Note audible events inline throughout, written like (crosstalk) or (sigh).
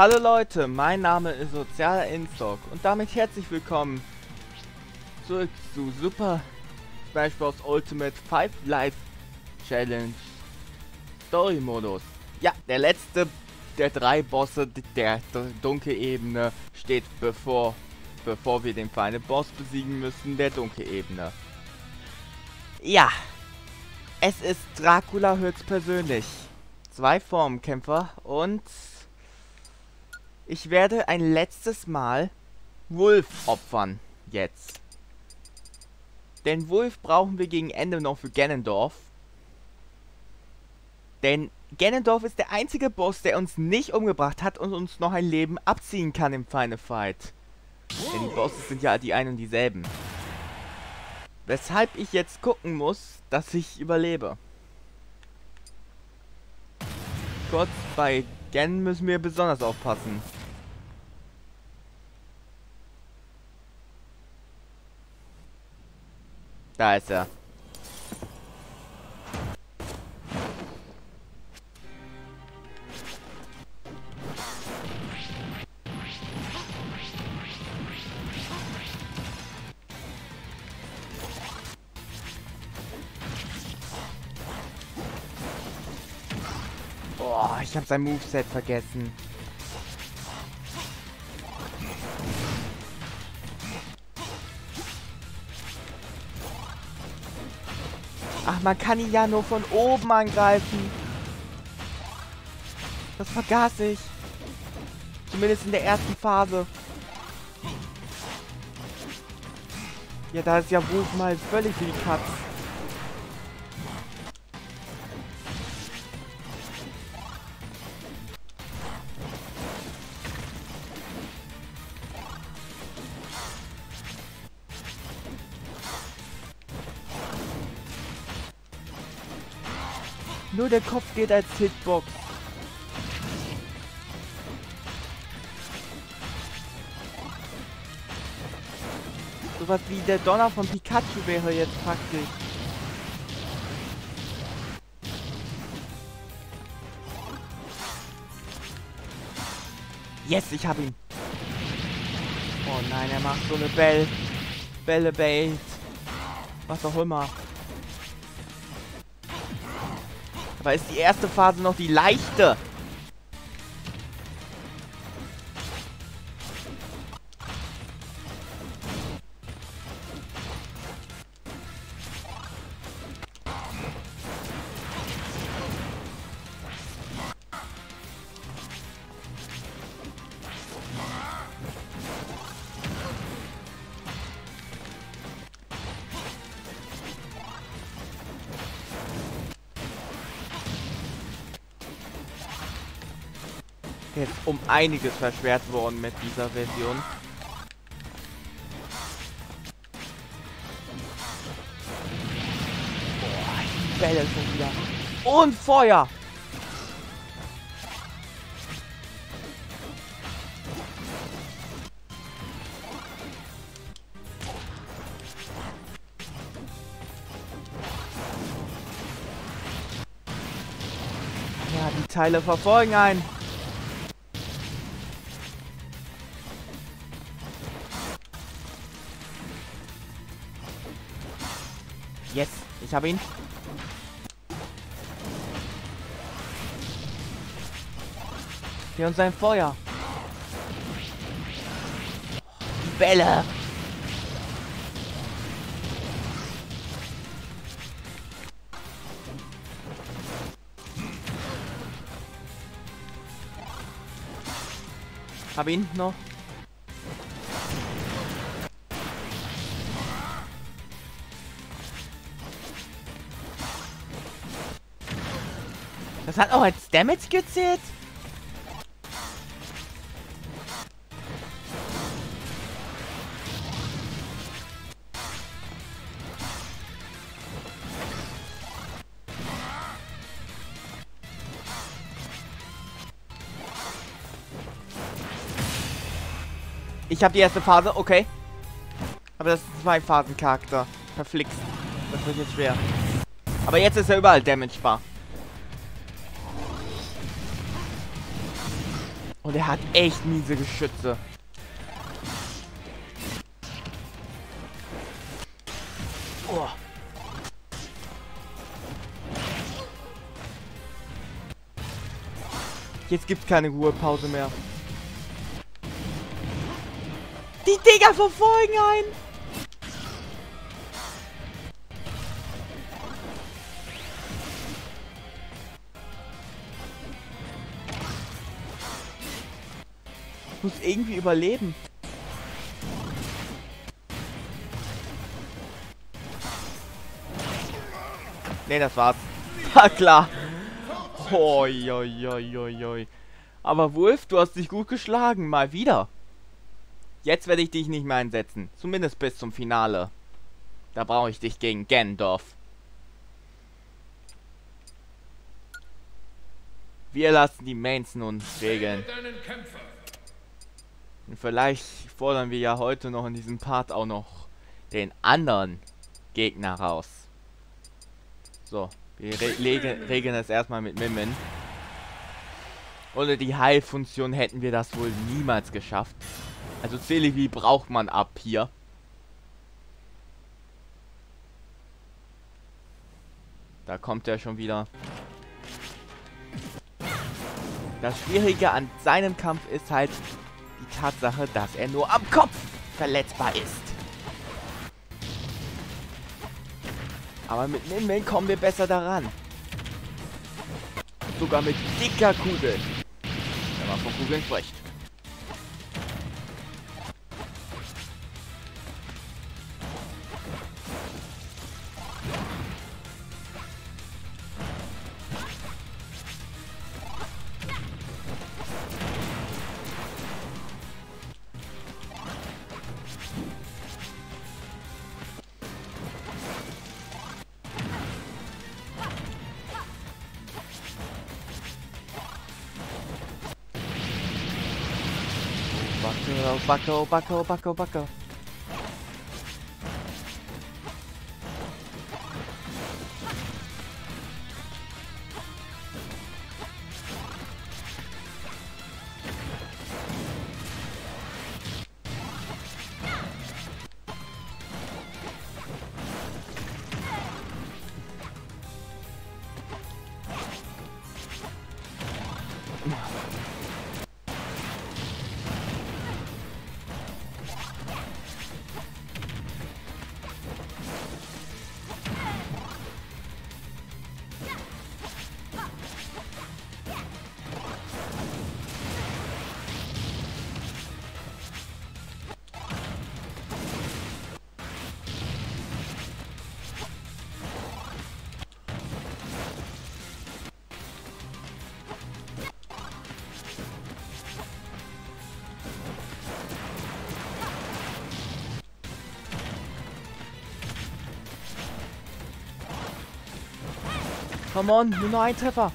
Hallo Leute, mein Name ist Sozialer Instock und damit herzlich willkommen zurück zu Super Smash Bros. Ultimate 5 Life Challenge Story Modus. Ja, der letzte der drei Bosse der Dunkelebene steht bevor, bevor wir den feinen Boss besiegen müssen, der Dunkelebene. Ja, es ist Dracula höchstpersönlich. Zwei Formkämpfer und ich werde ein letztes Mal Wolf opfern. Jetzt. Denn Wolf brauchen wir gegen Ende noch für Ganondorf. Denn Ganondorf ist der einzige Boss, der uns nicht umgebracht hat und uns noch ein Leben abziehen kann im Final Fight. Denn die Bosses sind ja die ein und dieselben. Weshalb ich jetzt gucken muss, dass ich überlebe. Kurz, bei Gen müssen wir besonders aufpassen. Da ist er. Boah, ich habe sein Moveset vergessen. Ach, man kann ihn ja nur von oben angreifen. Das vergaß ich. Zumindest in der ersten Phase. Ja, da ist ja Wolf mal völlig für die Katz. Nur der Kopf geht als Hitbox. Sowas wie der Donner von Pikachu wäre jetzt praktisch. Yes, ich hab ihn. Oh nein, er macht so eine Bell. Bälle Bait. Was auch immer. Aber ist die erste Phase noch die leichte? Jetzt um einiges verschwert worden mit dieser Version. Bälle schon wieder. Und Feuer! Ja, die Teile verfolgen einen. Yes, ich habe ihn. Hier und sein Feuer. Bälle. Hab ihn noch. Das hat auch als Damage gezählt? Ich habe die erste Phase, okay. Aber das ist ein Zwei-Phasen-Charakter. Verflixt. Das wird jetzt schwer. Aber jetzt ist er überall damagebar. Und er hat echt miese Geschütze. Oh. Jetzt gibt's keine Ruhepause mehr. Die Digger verfolgen einen! Irgendwie überleben. Ne, das war's. (laughs) War klar. Hoi, hoi, hoi, hoi. Aber Wolf, du hast dich gut geschlagen. Mal wieder. Jetzt werde ich dich nicht mehr einsetzen. Zumindest bis zum Finale. Da brauche ich dich gegen Gendorf. Wir lassen die Mains nun regeln. Und vielleicht fordern wir ja heute noch in diesem Part auch noch den anderen Gegner raus. So, wir re regeln das erstmal mit Mimmin. Ohne die Heilfunktion hätten wir das wohl niemals geschafft. Also Celebi braucht man ab hier. Da kommt er schon wieder. Das Schwierige an seinem Kampf ist halt Tatsache, dass er nur am Kopf verletzbar ist. Aber mit Min kommen wir besser daran. Sogar mit dicker Kugel. Wenn man von Kugeln spricht. Bucko, bucko, bucko, bucko. Come on, nur noch ein Treffer.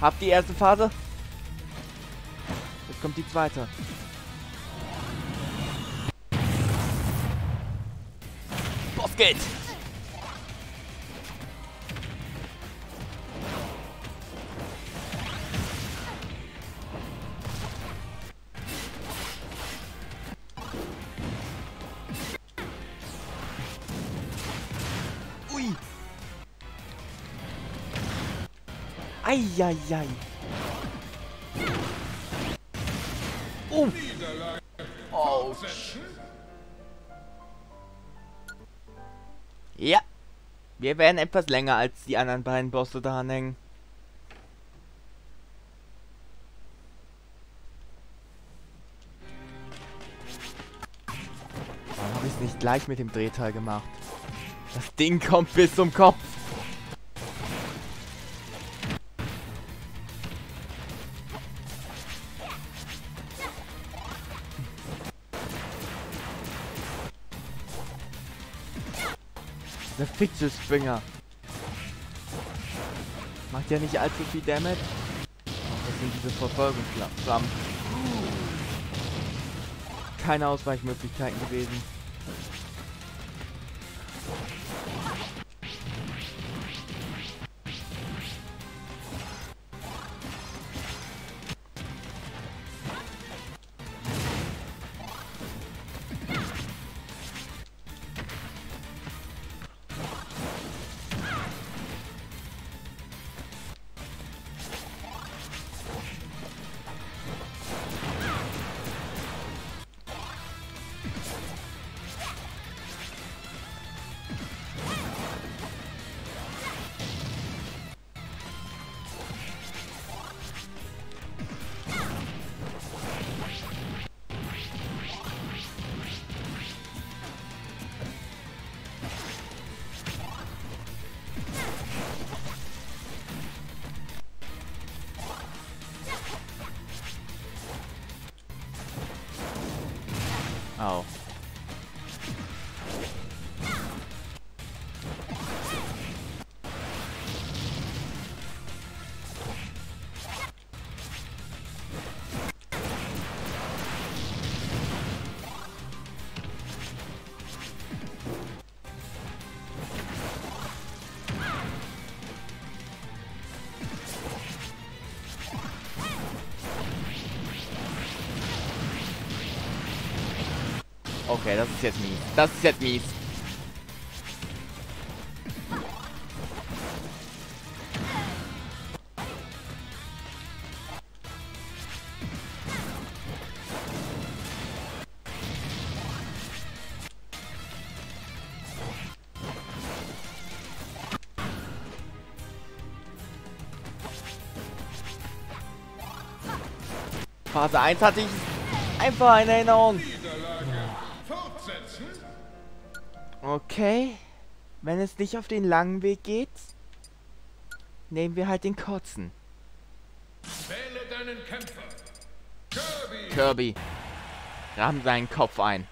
Hab die erste Phase. Jetzt kommt die zweite. Boss geht. Eieiei. Oh. Oh. Ja. Wir werden etwas länger als die anderen beiden Bosse dranhängen. Warum habe ich es nicht gleich mit dem Drehteil gemacht? Das Ding kommt bis zum Kopf. Der Fixus Springer. Macht ja nicht allzu viel Damage. Das sind diese Verfolgungsflammen. Keine Ausweichmöglichkeiten gewesen. Okay, das ist jetzt mies. Das ist jetzt mies. Phase 1 hatte ich einfach in Erinnerung. Okay. Wenn es nicht auf den langen Weg geht, nehmen wir halt den kurzen. Wähle deinen Kämpfer. Kirby. Kirby. Ramm seinen Kopf ein.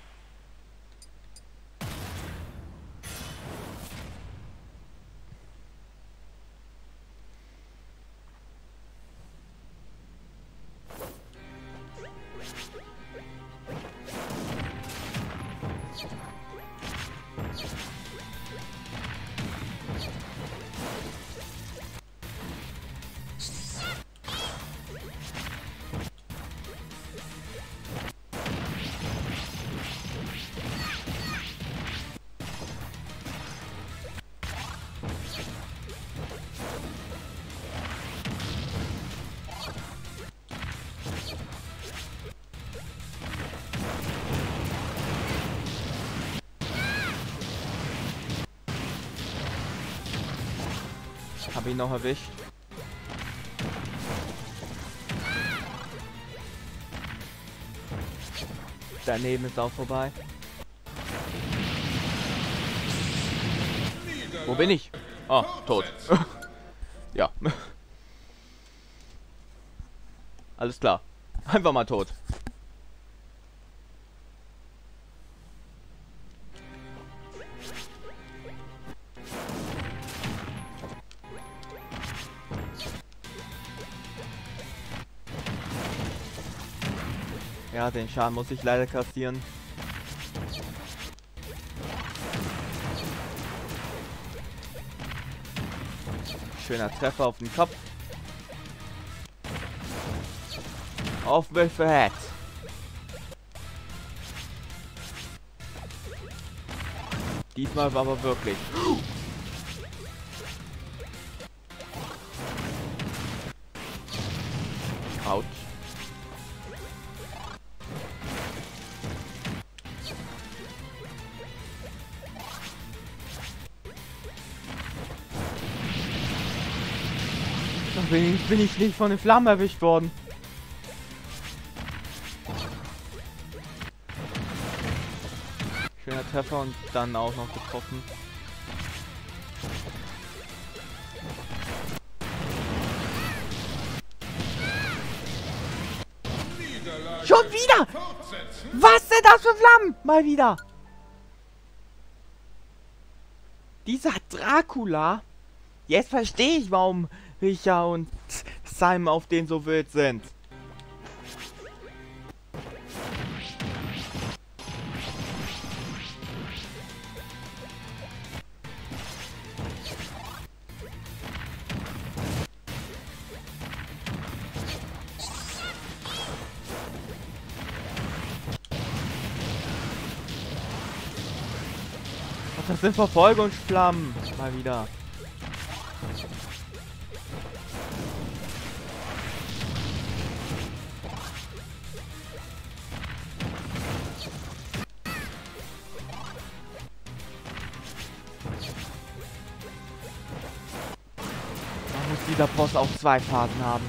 Hab ihn noch erwischt. Daneben ist auch vorbei. Wo bin ich? Oh, tot. (laughs) ja. (laughs) Alles klar. Einfach mal tot. Den Schaden muss ich leider kassieren. Schöner Treffer auf den Kopf. Auf head. Diesmal war aber wirklich. Autsch. Bin bin ich nicht von den Flammen erwischt worden. Schöner Treffer und dann auch noch getroffen. Schon wieder! Was sind das für Flammen? Mal wieder. Dieser Dracula. Jetzt verstehe ich, warum Richa und Simon auf den so wild sind. Das sind Verfolgungsflammen. Mal wieder. Boss auch zwei Phasen haben.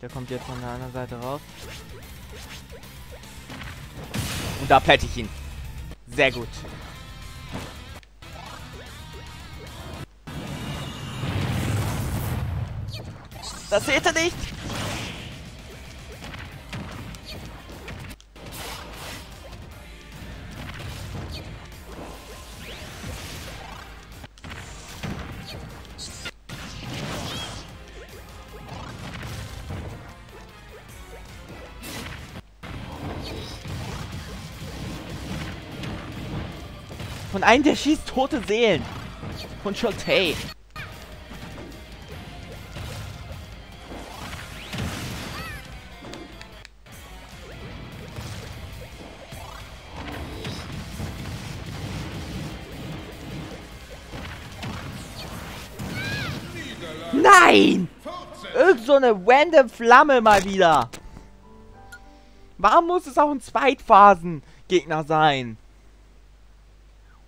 Der kommt jetzt von der anderen Seite raus. Und da plätte ich ihn. Sehr gut. Das seht ihr nicht! Von einem, der schießt tote Seelen. Von Sholtay. Nein! Irgend so eine random Flamme mal wieder. Warum muss es auch ein Zweitphasen-Gegner sein?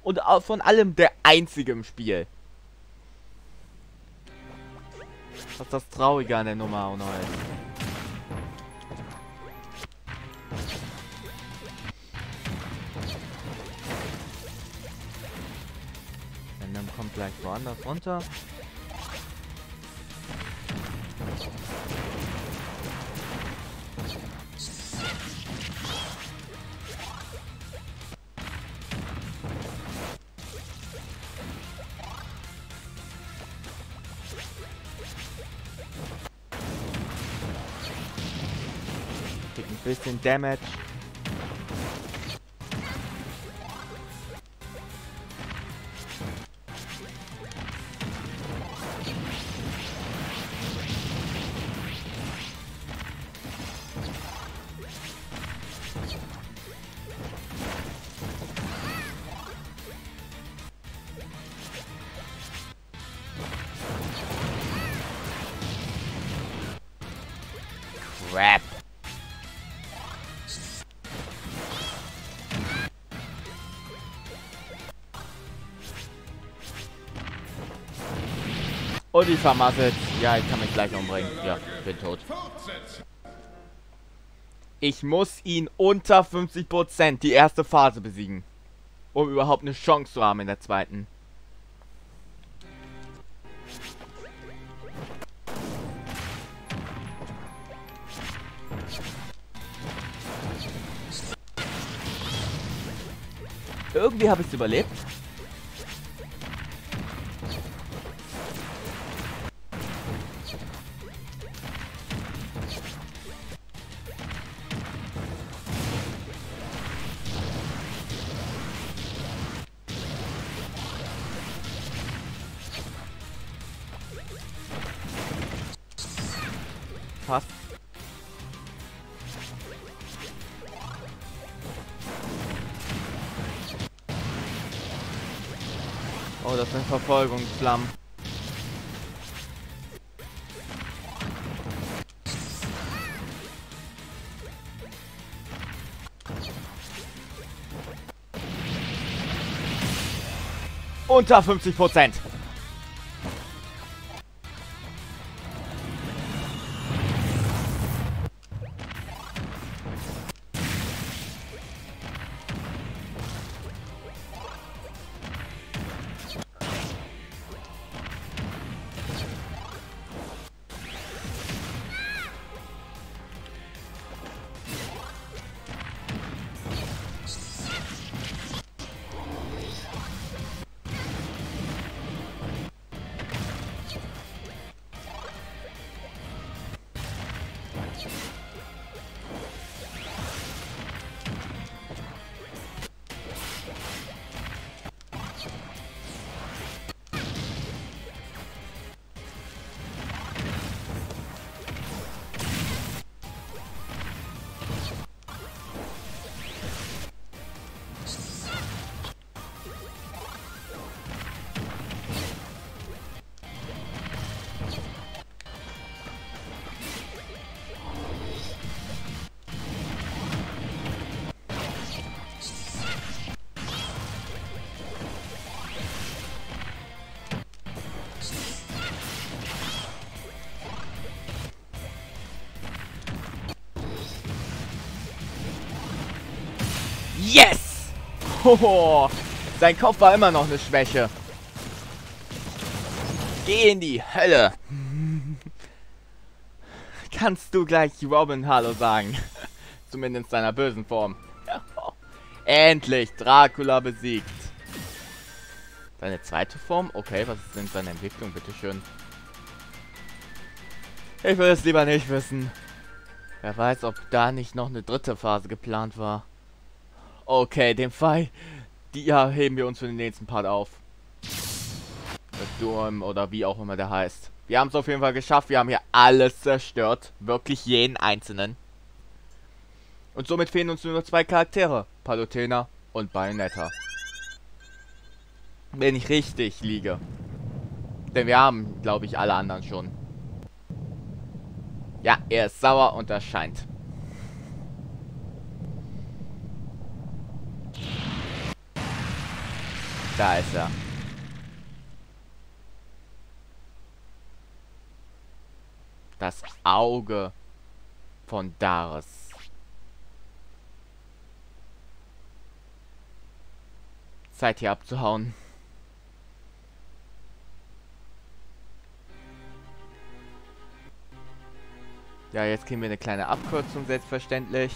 Und von allem der einzige im Spiel. Was ist das Traurige an der Nummer auch noch ist. Dann kommt gleich woanders runter. Bisschen Damage. Crap. Und ich vermasselt. Ja, ich kann mich gleich umbringen. Ja, bin tot. Ich muss ihn unter 50% die erste Phase besiegen. Um überhaupt eine Chance zu haben in der zweiten. Irgendwie habe ich es überlebt. Verfolgungsflammen. Unter 50 Prozent. Yes! Hoho, sein Kopf war immer noch eine Schwäche. Geh in die Hölle. Kannst du gleich Robin Hallo sagen? Zumindest seiner bösen Form. (laughs) Endlich Dracula besiegt. Seine zweite Form? Okay, was ist denn seine Entwicklung? Bitteschön. Ich will es lieber nicht wissen. Wer weiß, ob da nicht noch eine dritte Phase geplant war. Okay, den Fall, die ja, heben wir uns für den nächsten Part auf. Durm oder wie auch immer der heißt. Wir haben es auf jeden Fall geschafft. Wir haben hier alles zerstört. Wirklich jeden einzelnen. Und somit fehlen uns nur noch zwei Charaktere. Palutena und Bayonetta. Wenn ich richtig liege. Denn wir haben, glaube ich, alle anderen schon. Ja, er ist sauer und das scheint. Da ist er. Das Auge von Dares. Zeit hier abzuhauen. Ja, jetzt kriegen wir eine kleine Abkürzung, selbstverständlich.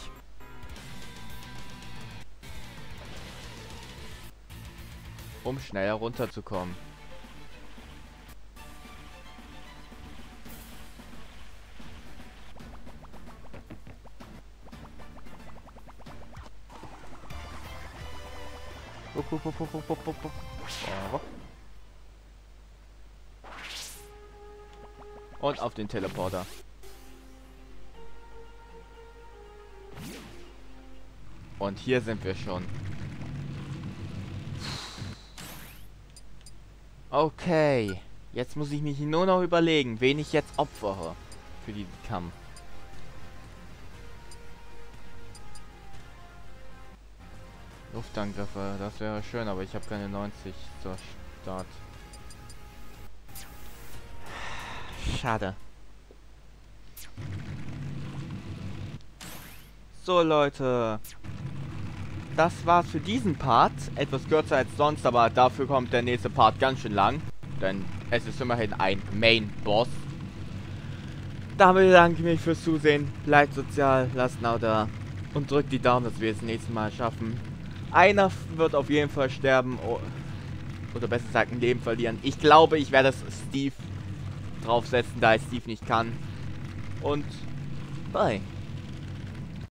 Um schneller runterzukommen. Und auf den Teleporter. Und hier sind wir schon. Okay. Jetzt muss ich mich nur noch überlegen, wen ich jetzt opfere. Für diesen Kampf. Luftangriffe, das wäre schön, aber ich habe keine 90 zur Start. Schade. So Leute, das war's für diesen Part. Etwas kürzer als sonst, aber dafür kommt der nächste Part ganz schön lang. Denn es ist immerhin ein Main-Boss. Damit bedanke ich mich fürs Zusehen. Bleibt sozial, lasst Abo da. Und drückt die Daumen, dass wir es das nächste Mal schaffen. Einer wird auf jeden Fall sterben. Oder besser gesagt ein Leben verlieren. Ich glaube, ich werde Steve draufsetzen, da ich Steve nicht kann. Und bye.